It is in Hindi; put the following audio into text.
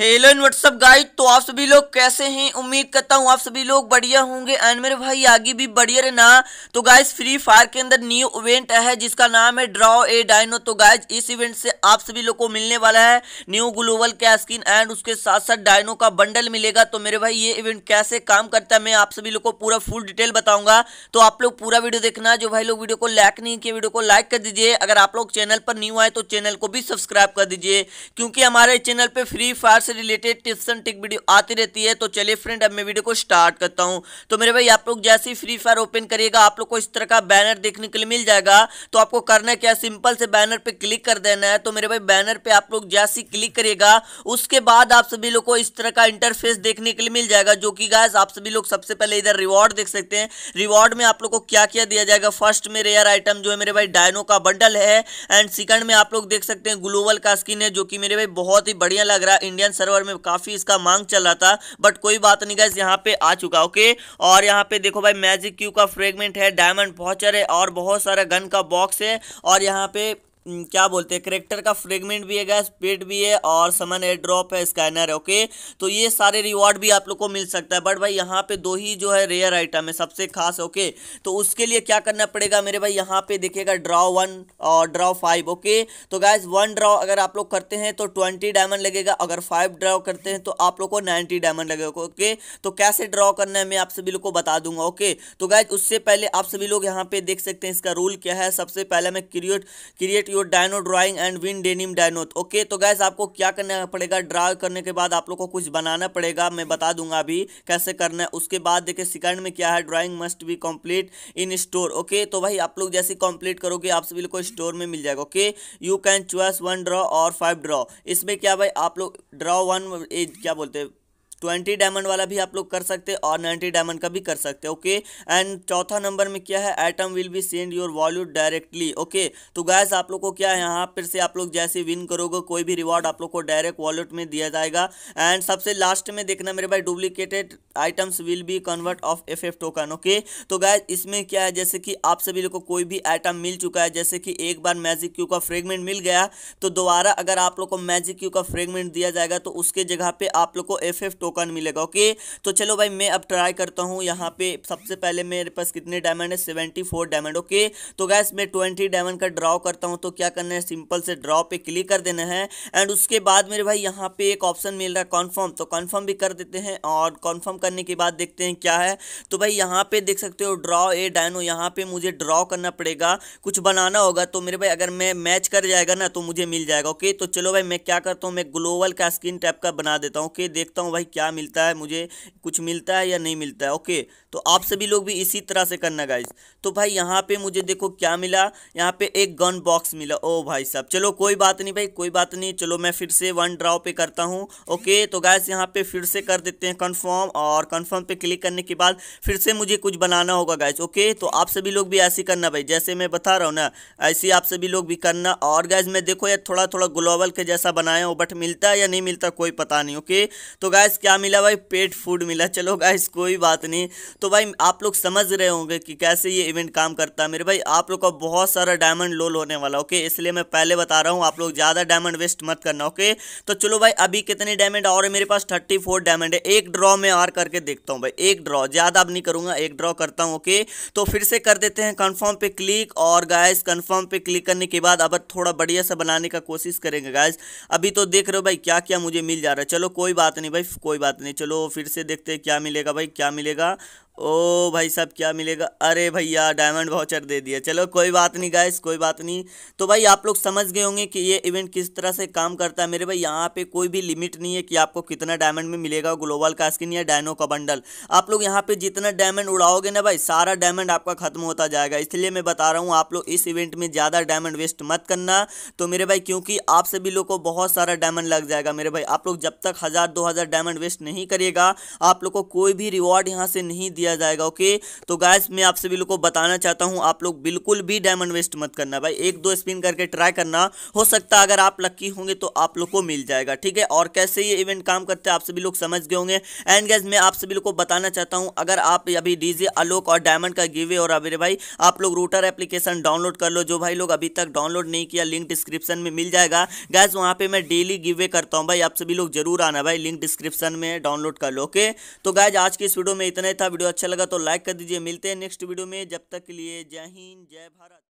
हेलो इन व्हाट्सअप गाइड तो आप सभी लोग कैसे हैं? उम्मीद करता हूँ आप सभी लोग बढ़िया होंगे। एंड मेरे भाई आगे भी बढ़िया रहना। तो गाइस फ्री फायर के अंदर न्यू इवेंट है, जिसका नाम है ड्रॉ ए डायनो तो गाइज़ इस इवेंट से आप सभी लोग को मिलने वाला है न्यू ग्लोबल क्या स्किन एंड उसके साथ साथ डायनो का बंडल मिलेगा। तो मेरे भाई, ये इवेंट कैसे काम करता है, मैं आप सभी लोग को पूरा फुल डिटेल बताऊँगा। तो आप लोग पूरा वीडियो देखना। जो भाई लोग वीडियो को लाइक नहीं किए वीडियो को लाइक कर दीजिए। अगर आप लोग चैनल पर न्यू आए तो चैनल को भी सब्सक्राइब कर दीजिए। क्योंकि हमारे चैनल पर फ्री फायर से related tips and tricks video आती रहती है तो चलिए फ्रेंड, अब मैं वीडियो को स्टार्ट करता हूँ। तो मेरे भाई, आप लोग जैसे ही फ्री फायर ओपन करिएगा, आप लोग को इस तरह का बैनर देखने के लिए मिल जाएगा। तो आपको करना क्या सिंपल से बैनर पे क्लिक कर देना है। तो मेरे भाई बैनर पे आप लोग जैसे क्लिक करिएगा, उसके बाद आप सभी लोग को इस तरह का इंटरफेस देखने के लिए मिल जाएगा, जो कि गायज आप सभी लोग सबसे पहले इधर रिवॉर्ड देख सकते हैं। रिवॉर्ड में आप लोग को क्या क्या दिया जाएगा? फ़र्स्ट में रेयर आइटम जो है मेरे भाई डायनो का बंडल है। एंड सेकंड में आप लोग देख सकते हैं ग्लोबल का स्किन है, जो कि मेरे भाई, बहुत ही बढ़िया लग रहा है। इंडियन सर्वर में काफ़ी इसका मांग चल रहा था बट कोई बात नहीं गैस यहाँ पे आ चुका ओके और यहाँ पे देखो भाई मैजिक क्यू का फ्रेगमेंट है डायमंड पहुंचर है, और बहुत सारा गन का बॉक्स है, और यहाँ पे क्या बोलते हैं करेक्टर का फ्रेगमेंट भी है गैस पेट भी है और समन एयर ड्रॉप है स्कैनर है ओके तो ये सारे रिवॉर्ड भी आप लोग को मिल सकता है बट भाई यहाँ पे दो ही जो है रेयर आइटम है, सबसे खास ओके तो उसके लिए क्या करना पड़ेगा मेरे भाई, यहाँ पे देखिएगा ड्रॉ वन और ड्रॉ फाइव ओके तो गैस वन ड्रॉ अगर आप लोग करते हैं तो ट्वेंटी डायमंड लगेगा, अगर फाइव ड्रॉ करते हैं तो आप लोग को नाइन्टी डायमंड लगेगा ओके तो कैसे ड्रॉ करना है मैं आप सभी लोग को बता दूँगा ओके तो गैस उससे पहले आप सभी लोग यहाँ पे देख सकते हैं इसका रूल क्या है, सबसे पहले मैं create create your dino drawing and win denim डायनोथ okay तो गैस आपको क्या करना पड़ेगा? ड्रा करने के बाद आप लोग को कुछ बनाना पड़ेगा। मैं बता दूँगा अभी कैसे करना है। उसके बाद देखिए सेकंड में क्या है? Drawing must be complete in store okay तो भाई, आप लोग जैसे कंप्लीट करोगे, आप सभी लोग को स्टोर में मिल जाएगा। Okay you can choice one draw और फाइव ड्रॉ इसमें क्या भाई, आप लोग ड्रॉ वन क्या बोलते हैं? ट्वेंटी डायमंड वाला भी आप लोग कर सकते हैं और नाइन्टी डायमंड का भी कर सकते हैं, ओके? एंड चौथा नंबर में क्या है? Item will be send your vault directly okay? तो गैस आप लोग को क्या है? यहाँ पर से आप लोग जैसे विन करोगे, कोई भी रिवॉर्ड आप लोग को डायरेक्ट वॉलेट में दिया जाएगा। एंड सबसे लास्ट में देखना मेरे भाई duplicated items will be convert of F F token okay? तो गैस इसमें क्या है? जैसे कि आप सभी लोग को कोई भी आइटम मिल चुका है, जैसे कि एक बार मैजिक क्यू का फ्रेगमेंट मिल गया तो दोबारा अगर आप लोग को मैजिक क्यू का फ्रेगमेंट दिया जाएगा तो उसके जगह पे आप लोग को एफ़ एफ़ टोकन मिलेगा ओके तो चलो भाई, मैं अब ट्राई करता हूँ। यहाँ पे सबसे पहले मेरे पास कितने डायमंड है? सेवेंटी फोर डायमंड ओके तो गैस मैं ट्वेंटी डायमंड का ड्रॉ करता हूँ। तो क्या करना है? सिंपल से ड्रॉ पे क्लिक कर देना है। एंड उसके बाद मेरे भाई, यहाँ पे एक ऑप्शन मिल रहा है कॉन्फर्म तो कॉन्फर्म भी कर देते हैं और कॉन्फर्म करने के बाद देखते हैं क्या है। तो भाई, यहाँ पे देख सकते हो ड्रॉ ए डायनो यहाँ पे मुझे ड्रॉ करना पड़ेगा। कुछ बनाना होगा तो मेरे भाई, अगर मैं मैच कर जाएगा ना तो मुझे मिल जाएगा ओके तो चलो भाई, मैं क्या करता हूँ? मैं ग्लोबल का स्क्रीन टाइप का बना देता हूँ ओके देखता हूँ भाई मिलता है, मुझे कुछ मिलता है या नहीं मिलता है ओके तो आप सभी लोग भी इसी तरह से करना गाइज़ तो भाई, यहाँ पे मुझे देखो क्या मिला? यहाँ पे एक गन बॉक्स मिला। ओ भाई साहब, चलो कोई बात नहीं भाई, कोई बात नहीं, चलो मैं फिर से वन ड्राव पे करता हूँ ओके तो गैस यहाँ पे फिर से कर देते हैं कन्फर्म और कन्फर्म पे क्लिक करने के बाद फिर से मुझे कुछ बनाना होगा गैस ओके तो आप सभी लोग भी ऐसे करना भाई, जैसे मैं बता रहा हूँ ना, ऐसे आप सभी लोग भी करना, और गैस मैं देखो यार थोड़ा थोड़ा ग्लोबल के जैसा बनाया हूँ बट मिलता है या नहीं मिलता, कोई पता नहीं ओके तो गैस क्या मिला भाई? पेट फ़ूड मिला। चलो गैस कोई बात नहीं। तो भाई, आप लोग समझ रहे होंगे कि कैसे ये इवेंट काम करता है। मेरे भाई, आप लोग का बहुत सारा डायमंड लोल होने वाला ओके इसलिए मैं पहले बता रहा हूँ, आप लोग ज़्यादा डायमंड वेस्ट मत करना ओके तो चलो भाई, अभी कितने डायमंड और मेरे पास थर्टी डायमंड है। एक ड्रॉ में और करके देखता हूँ भाई। एक ड्रॉ ज़्यादा अब नहीं करूँगा, एक ड्रॉ करता हूँ ओके तो फिर से कर देते हैं कन्फर्म पे क्लिक और गाइस कन्फर्म पे क्लिक करने के बाद अब थोड़ा बढ़िया सा बनाने का कोशिश करेंगे गाइस अभी तो देख रहे हो भाई क्या क्या मुझे मिल जा रहा है। चलो, कोई बात नहीं भाई, कोई बात नहीं। चलो फिर से देखते हैं क्या मिलेगा भाई क्या मिलेगा। ओ भाई साहब, क्या मिलेगा? अरे भैया डायमंड वाउचर दे दिया। चलो, कोई बात नहीं गाइस कोई बात नहीं। तो भाई, आप लोग समझ गए होंगे कि ये इवेंट किस तरह से काम करता है। मेरे भाई, यहाँ पे कोई भी लिमिट नहीं है कि आपको कितना डायमंड में मिलेगा ग्लोबल का स्किन या डायनो का बंडल आप लोग यहाँ पे जितना डायमंड उड़ाओगे ना भाई, सारा डायमंड आपका खत्म होता जाएगा। इसलिए मैं बता रहा हूँ, आप लोग इस इवेंट में ज़्यादा डायमंड वेस्ट मत करना। तो मेरे भाई, क्योंकि आप सभी लोग को बहुत सारा डायमंड लग जाएगा। मेरे भाई, आप लोग जब तक हज़ार, दो डायमंड वेस्ट नहीं करिएगा, आप लोग को कोई भी रिवॉर्ड यहाँ से नहीं दिया दिया जाएगा, ओके? तो गाइस मैं आप सभी लोग को बताना चाहता हूँ, आप लोग बिल्कुल भी डायमंड वेस्ट मत करना, भाई। एक दो स्पिन करके ट्राई करना। हो सकता है अगर आप लक्की होंगे तो आप लोग को मिल जाएगा, ठीक है? और कैसे ये इवेंट काम करते हैं, आप सभी लोग समझ गए होंगे। एंड गैस मैं आप सभी लोग को बताना चाहता हूँ, अगर आप अभी डीजे आलोक और डायमंड का गिवे और अभी भाई, आप लोग रूटर एप्लीकेशन डाउनलोड कर लो, जो भाई लोग अभी तक डाउनलोड नहीं किया लिंक डिस्क्रिप्शन में मिल जाएगा। गैस वहाँ पे मैं डेली गिवे करता हूँ, भाई, आप सभी लोग ज़रूर आना, भाई लिंक डिस्क्रिप्शन में डाउनलोड कर लो, ओके? तो गैज आज की इस वीडियो में इतना ही था अच्छा लगा तो लाइक कर दीजिए। मिलते हैं नेक्स्ट वीडियो में। जब तक के लिए जय हिंद, जय भारत।